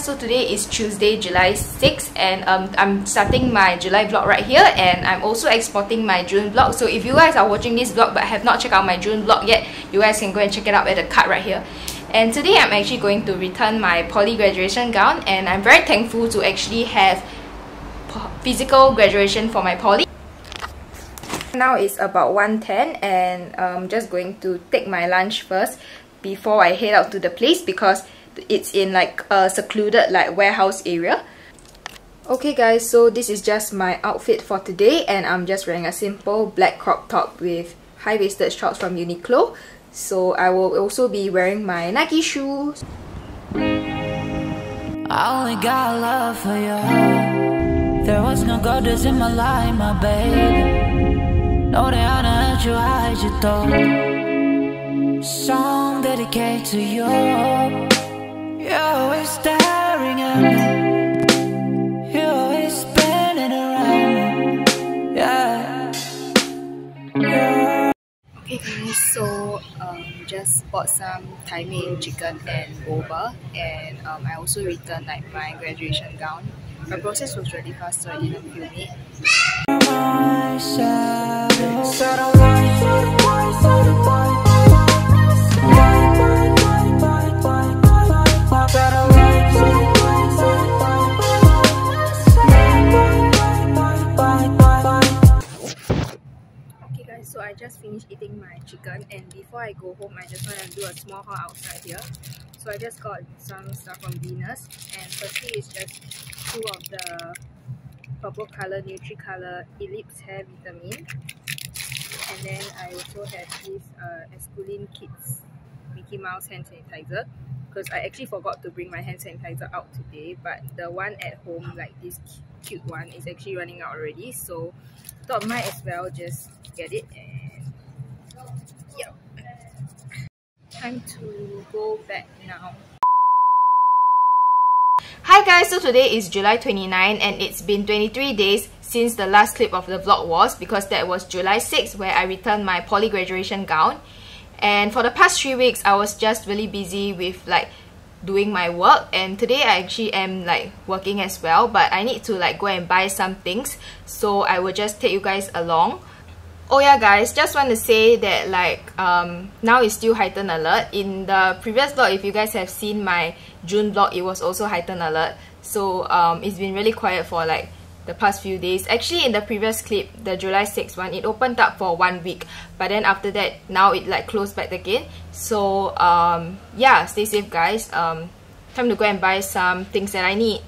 So today is Tuesday, July 6th and um, I'm starting my July vlog right here and I'm also exporting my June vlog. So if you guys are watching this vlog but have not checked out my June vlog yet, you guys can go and check it out at the card right here. And today I'm actually going to return my poly graduation gown and I'm very thankful to actually have physical graduation for my poly. Now it's about 1.10 and I'm just going to take my lunch first before I head out to the place because it's in like a secluded like warehouse area. Okay guys so this is just my outfit for today and I'm just wearing a simple black crop top with high-waisted shorts from Uniqlo. So I will also be wearing my Nike shoes. I only got love for you. There was no goddess in my life, my baby. No, they honor you, I you though Song dedicated to you so um, just bought some Thai made chicken and boba and um, I also returned like my graduation gown. My process was really fast so I didn't film it. so just finished eating my chicken and before I go home I just want to do a small haul outside here. So I just got some stuff from Venus and firstly is just two of the purple color Nutri-Color Ellips Hair Vitamin. And then I also have this uh, Esculin Kids Mickey Mouse hand sanitizer because I actually forgot to bring my hand sanitizer out today but the one at home like this cute one is actually running out already. So thought might as well just get it and yeah time to go back now. Hi guys, so today is July 29 and it's been 23 days since the last clip of the vlog was because that was July 6 where I returned my poly graduation gown. And for the past three weeks I was just really busy with like doing my work and today I actually am like working as well but I need to like go and buy some things so I will just take you guys along. Oh yeah guys just want to say that like um now it's still heightened alert. In the previous vlog if you guys have seen my June vlog it was also heightened alert. So um it's been really quiet for like the past few days. Actually, in the previous clip, the July 6th one, it opened up for one week. But then after that, now it like closed back again. So, um, yeah, stay safe guys. Um, time to go and buy some things that I need.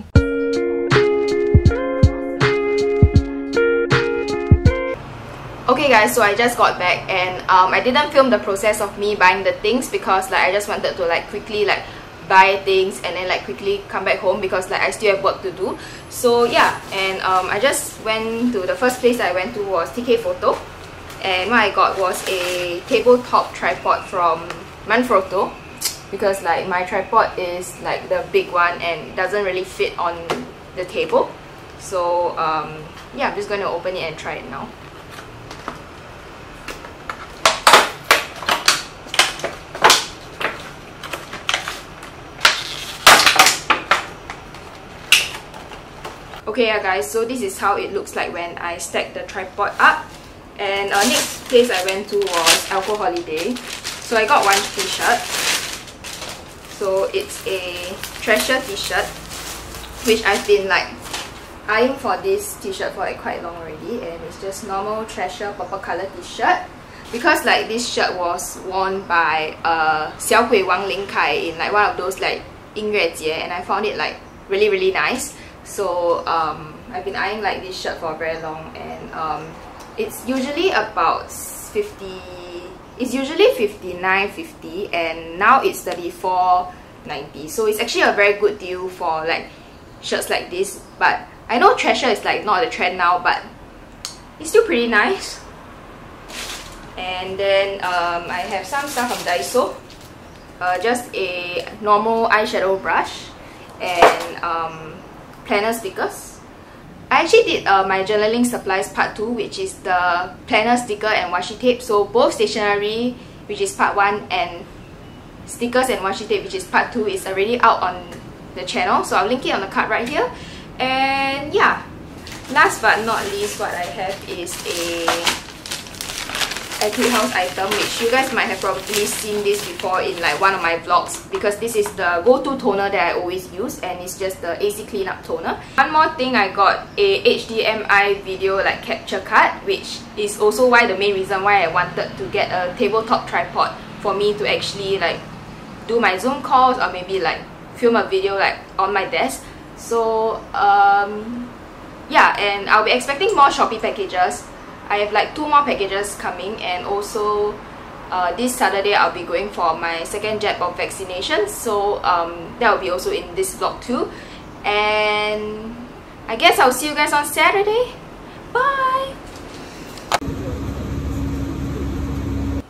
Okay guys, so I just got back and um, I didn't film the process of me buying the things because like I just wanted to like quickly like buy things and then like quickly come back home because like I still have work to do so yeah and um, I just went to the first place I went to was TK Photo. And what I got was a tabletop tripod from Manfrotto. Because like my tripod is like the big one and doesn't really fit on the table. So um, yeah I'm just going to open it and try it now Okay yeah guys, so this is how it looks like when I stack the tripod up. And uh, next place I went to was Alco Holiday. So I got one t-shirt. So it's a treasure t-shirt, which I've been like eyeing for this t-shirt for like quite long already. And it's just normal treasure purple color t-shirt. Because like this shirt was worn by uh, Xiao Hui Wang Linkai in like one of those like 音乐节 and I found it like really really nice so um, I've been eyeing like this shirt for very long and um, it's usually about 50 it's usually 59.50 and now it's 34.90 so it's actually a very good deal for like shirts like this but I know treasure is like not the trend now but it's still pretty nice. And then um, I have some stuff from Daiso uh, just a normal eyeshadow brush and um, planner stickers. I actually did uh, my journaling supplies part 2 which is the planner sticker and washi tape. So both stationery which is part 1 and stickers and washi tape which is part 2 is already out on the channel. So I'll link it on the card right here. And yeah, last but not least, what I have is a Etude House item which you guys might have probably seen this before in like one of my vlogs because this is the go-to toner that I always use and it's just the AC Cleanup Toner. One more thing I got a HDMI video like capture card which is also why the main reason why I wanted to get a tabletop tripod for me to actually like do my Zoom calls or maybe like film a video like on my desk. So um, yeah and I'll be expecting more Shopee packages I have like two more packages coming and also uh, this Saturday I'll be going for my second jab of vaccination. So um, that will be also in this vlog too. And I guess I'll see you guys on Saturday. Bye.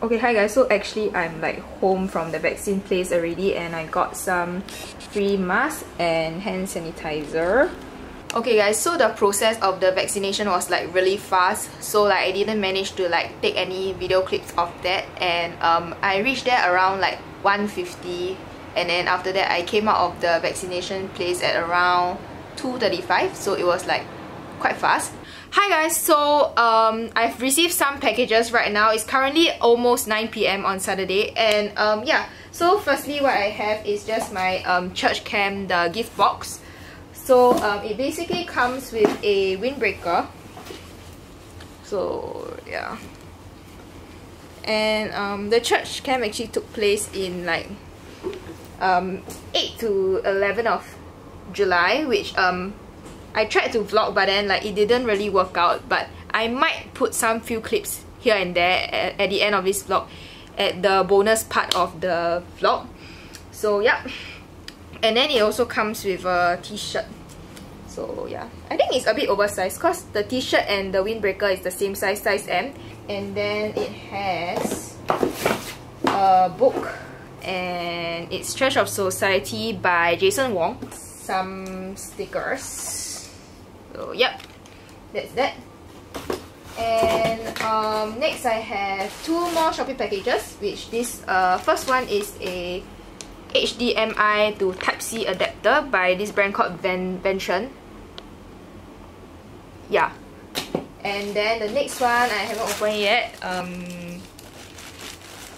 Okay hi guys. So actually I'm like home from the vaccine place already and I got some free mask and hand sanitizer Okay guys, so the process of the vaccination was like really fast. So like I didn't manage to like take any video clips of that. And um, I reached there around like 1.50 and then after that I came out of the vaccination place at around 2.35 so it was like quite fast. Hi guys, so um, I've received some packages right now. It's currently almost 9pm on Saturday. And um, yeah, so firstly what I have is just my um, church camp, the gift box. So um, it basically comes with a windbreaker. So yeah. And um, the church camp actually took place in like um, 8 to 11 of July which um, I tried to vlog but then like it didn't really work out but I might put some few clips here and there at, at the end of this vlog at the bonus part of the vlog. So yeah and then it also comes with a t-shirt. So yeah. I think it's a bit oversized because the t-shirt and the windbreaker is the same size size M. And then it has a book. And it's Church of Society by Jason Wong. Some stickers. So yep that's that. And um, next I have two more shopping packages which this uh, first one is a HDMI to Type-C adapter by this brand called Van Vention. Yeah. And then the next one, I haven't opened yet. Um,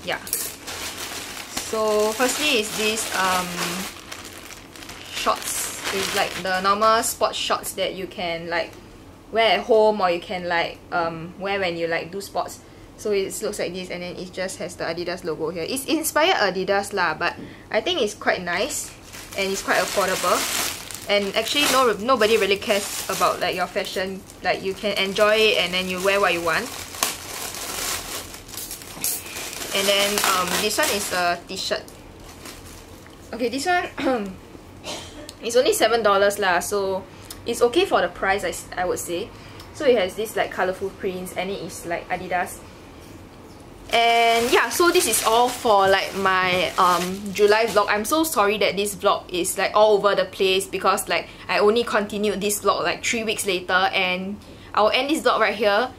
yeah. So firstly is this um, shorts. It's like the normal sports shorts that you can like wear at home or you can like um, wear when you like do sports so it looks like this and then it just has the Adidas logo here. It's inspired Adidas lah but I think it's quite nice and it's quite affordable. And actually no nobody really cares about like your fashion. Like you can enjoy it and then you wear what you want. And then um, this one is a t-shirt. Okay this one it's only seven dollars lah so it's okay for the price I, I would say. So it has this like colorful prints and it is like Adidas and yeah so this is all for like my um July vlog. I'm so sorry that this vlog is like all over the place because like I only continued this vlog like three weeks later. And I'll end this vlog right here.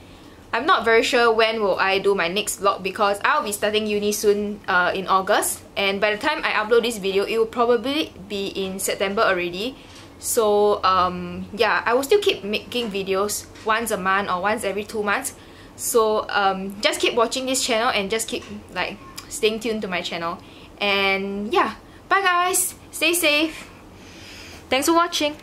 I'm not very sure when will I do my next vlog because I'll be starting uni soon uh, in August. And by the time I upload this video it will probably be in September already. So um, yeah I will still keep making videos once a month or once every two months so um, just keep watching this channel and just keep like staying tuned to my channel. And yeah. Bye guys. Stay safe. Thanks for watching